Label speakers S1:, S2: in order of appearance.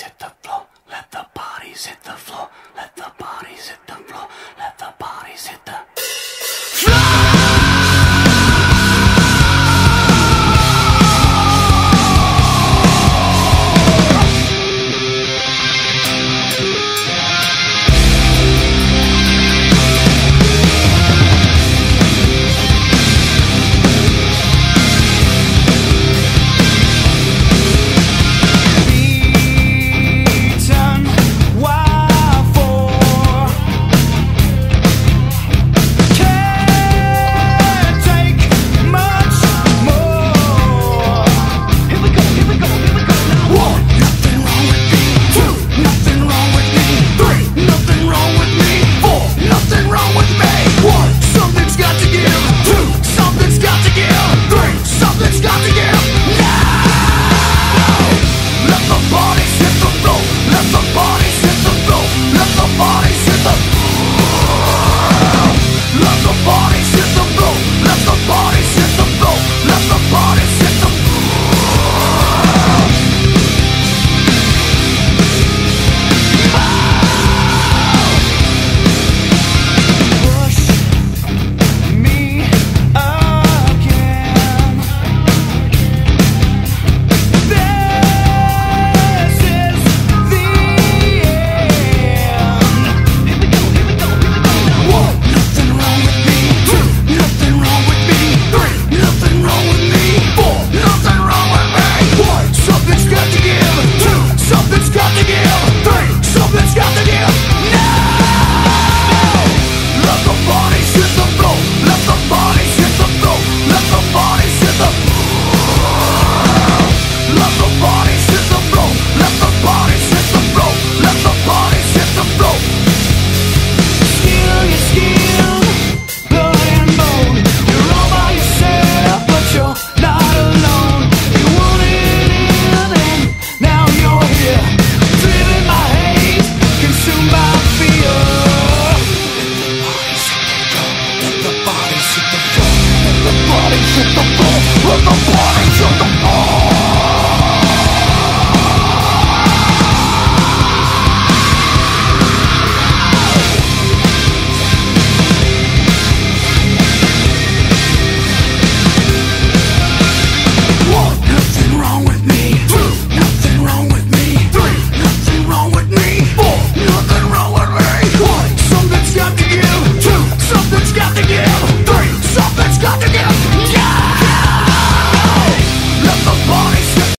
S1: hit the Put the floor, Put the bar